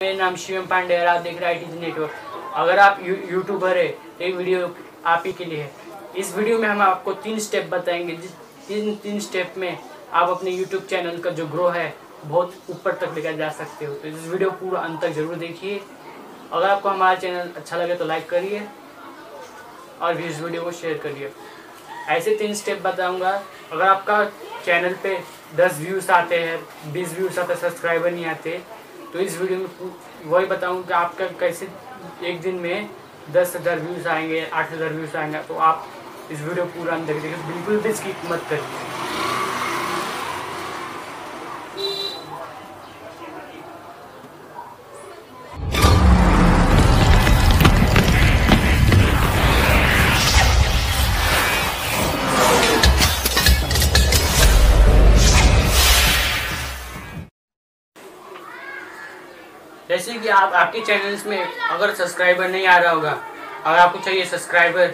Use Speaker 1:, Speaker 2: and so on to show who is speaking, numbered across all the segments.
Speaker 1: मेरा नाम शिवम पांडे और आप देख रहे हैं आई नेटवर्क अगर आप यू, यूट्यूबर है तो ये वीडियो आप ही के लिए है। इस वीडियो में हम आपको तीन स्टेप बताएँगे जिस तीन तीन स्टेप में आप अपने यूट्यूब चैनल का जो ग्रो है बहुत ऊपर तक लेकर जा सकते हो। तो इस वीडियो पूरा अंत तक ज़रूर देखिए। अगर आपको हमारा चैनल अच्छा लगे तो लाइक करिए और भी इस वीडियो को शेयर करिए। ऐसे तीन स्टेप बताऊँगा। अगर आपका चैनल पे 10 व्यूज़ आते हैं 20 व्यूज़ आते सब्सक्राइबर नहीं आते तो इस वीडियो में वही बताऊँ कि आपका कैसे एक दिन में दस हज़ार व्यूज़ आएँगे, आठ हज़ार व्यूज़ आएँगे तो आप इस वीडियो पूरा अंदर देखिए। बिल्कुल भी इसकी मत करिए। जैसे कि आप आपके चैनल्स में अगर सब्सक्राइबर नहीं आ रहा होगा, अगर आपको चाहिए सब्सक्राइबर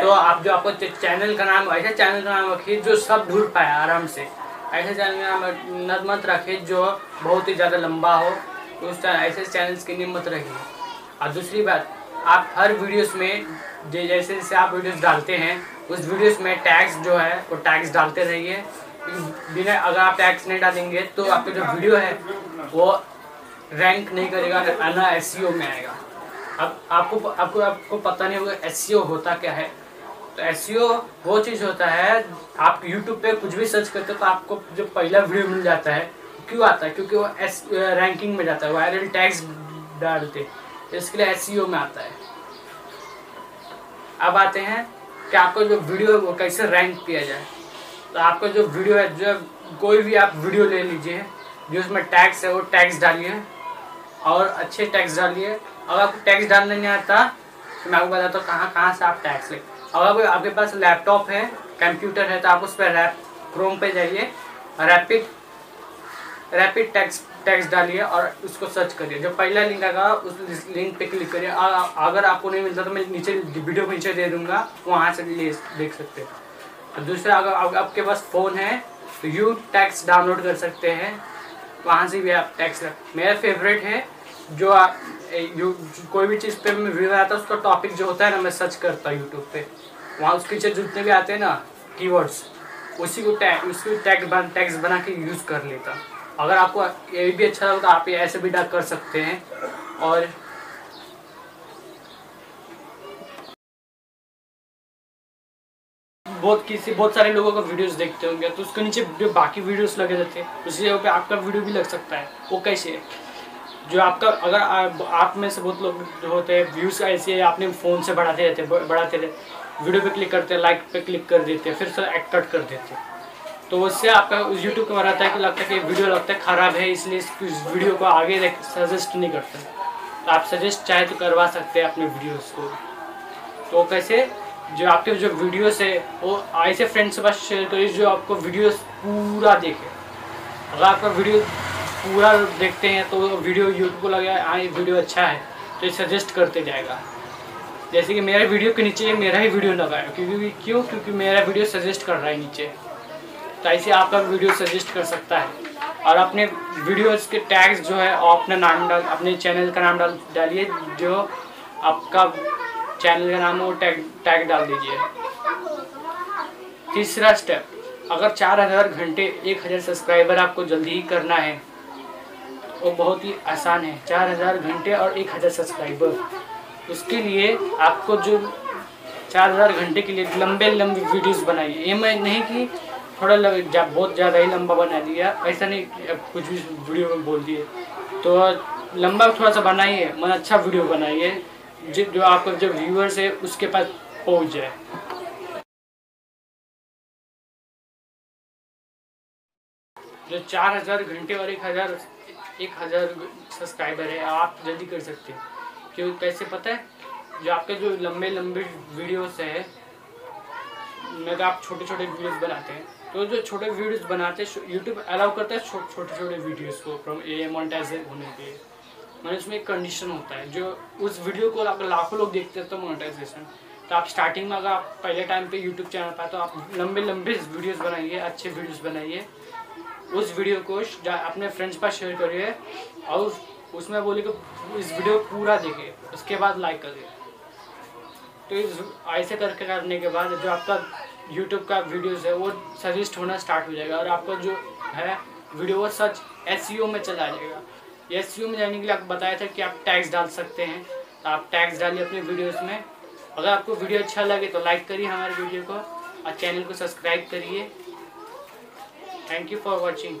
Speaker 1: तो आप जो आपको चैनल का नाम, ऐसे चैनल का नाम रखिए जो सब ढूंढ पाए आराम से। ऐसे चैनल का नाम मत रखिए जो बहुत ही ज़्यादा लंबा हो। तो उस ऐसे चैनल्स की मत रखिए। और दूसरी बात, आप हर वीडियोस में जैसे जैसे आप वीडियोस डालते हैं, उस वीडियोस में टैग्स जो है, वो टैग्स डालते रहिए। बिना अगर आप टैग्स नहीं डालेंगे तो आपका जो वीडियो है, वो रैंक नहीं करेगा, ना एस e में आएगा। अब आपको आपको आपको पता नहीं होगा एस e होता क्या है। तो एस e वो चीज़ होता है, आप यूट्यूब पे कुछ भी सर्च करते हो तो आपको जो पहला वीडियो मिल जाता है, क्यों आता है? क्योंकि वो एस रैंकिंग में जाता है वायरल टैग्स डालते। तो इसके लिए एस में आता है। अब आते हैं कि आपका जो वीडियो है वो कैसे रैंक किया जाए। तो आपका जो वीडियो है, जो कोई भी आप वीडियो ले लीजिए, जो उसमें टैक्स है, वो टैक्स डालिए। और अच्छे टैक्स डालिए। अगर आपको टैक्स डालने नहीं आता तो मैं आपको बताता हूँ कहाँ कहाँ से आप टैक्स ले अगर आपके पास लैपटॉप है कंप्यूटर है तो आप उस पर रैप क्रोम पे जाइए रैपिड रैपिड टैक्स टैक्स डालिए और उसको सर्च करिए। जो पहला लिंक आएगा, उस लिंक पे क्लिक करिए। अगर आपको नहीं मिलता तो मैं नीचे वीडियो नीचे दे दूँगा, वहाँ से ले देख सकते हैं। दूसरा, अगर आपके पास फ़ोन है तो यू टैक्स डाउनलोड कर सकते हैं। वहाँ से भी आप टैक्स मेरा फेवरेट है, जो आप जो कोई भी चीज़ पे मैं व्यू आता है, उसका टॉपिक जो होता है ना, मैं सर्च करता हूँ यूट्यूब पे। वहाँ उसके पीछे जितने भी आते हैं ना कीवर्ड्स उसी को टैग उसको टैक्स बन टैक्स बना के यूज़ कर लेता। अगर आपको ये भी अच्छा लगता तो आप ऐसे भी डाक कर सकते हैं। और बहुत किसी बहुत सारे लोगों का वीडियोस देखते होंगे तो उसके नीचे बाकी वीडियोस लगे रहते हैं उसी जगह पे आपका वीडियो भी लग सकता है। वो कैसे है? जो आपका अगर आ, आप में से बहुत लोग जो होते हैं व्यूज़ ऐसे आपने फ़ोन से बढ़ाते रहते बढ़ाते रहते वीडियो पे क्लिक करते लाइक पे क्लिक कर देते हैं फिर से कट कर देते तो उससे आपका उस यूट्यूब को रहता है कि लगता है कि वीडियो लगता है ख़राब है इसलिए इस वीडियो को आगे सजेस्ट नहीं करते। तो आप सजेस्ट चाहे तो करवा सकते हैं अपने वीडियोज़ को। तो कैसे जो आपके जो वीडियोस है, वो ऐसे फ्रेंड्स के पास शेयर करिए जो आपको वीडियोस पूरा देखे। अगर आपका वीडियो पूरा देखते हैं तो वीडियो यूट्यूब को लगे हाँ ये वीडियो अच्छा है तो ये सजेस्ट करते जाएगा। जैसे कि मेरे वीडियो के नीचे, मेरा ही वीडियो लगाया क्योंकि क्यों? क्योंकि मेरा वीडियो सजेस्ट कर रहा है नीचे। तो ऐसे आपका वीडियो सजेस्ट कर सकता है। और अपने वीडियोस के टैग्स जो है अपना नाम डाल अपने चैनल का नाम डाल डालिए, जो आपका चैनल का नाम वो टैग टैग डाल दीजिए। तीसरा स्टेप अगर चार हज़ार घंटे एक हज़ार सब्सक्राइबर आपको जल्दी ही करना है वो बहुत ही आसान है। चार हज़ार घंटे और एक हज़ार सब्सक्राइबर उसके लिए आपको जो चार हज़ार घंटे के लिए लंबे लंबे वीडियोस बनाइए। ये मैं नहीं कि थोड़ा लग, जा, बहुत ज़्यादा ही लंबा बना दिया। ऐसा नहीं कुछ भी वीडियो में बोल दिए। तो लंबा थोड़ा सा बनाइए मतलब अच्छा वीडियो बनाइए। जो आपका जो व्यूअर्स है उसके पास पहुँच जाए। जो चार हज़ार घंटे और एक हज़ार एक हज़ार सब्सक्राइबर है, आप जल्दी कर सकते हैं। क्यों, कैसे पता है? जो आपके जो लंबे लंबे वीडियोस है, मैं तो आप छोटे छोटे वीडियोस बनाते हैं। तो जो छोटे वीडियोस बनाते हैं यूट्यूब अलाउ करता है छोटे छोटे वीडियोस को फ्रॉम ए मोनेटाइज होने के लिए। मैंने उसमें एक कंडीशन होता है, जो उस वीडियो को अगर लाखों लोग देखते हैं तो मोनेटाइजेशन तो आप स्टार्टिंग में अगर आप पहले टाइम पे यूट्यूब चैनल पर तो आप लंबे लंबे वीडियोस बनाइए, अच्छे वीडियोस बनाइए. उस वीडियो को अपने फ्रेंड्स पर शेयर करिए और उसमें बोले कि इस वीडियो पूरा देखिए, उसके बाद लाइक करिए. तो इस, ऐसे करके करने के बाद जो आपका यूट्यूब का वीडियोस है, वो सजेस्ट होना स्टार्ट हो जाएगा और आपका जो है वीडियो वो सच एस में चला जाएगा. एस में जाने के लिए आपको बताया था कि आप टैक्स डाल सकते हैं। तो आप टैक्स डालिए अपने वीडियोस में। अगर आपको वीडियो अच्छा लगे तो लाइक करिए हमारे वीडियो को और चैनल को सब्सक्राइब करिए। Thank you for watching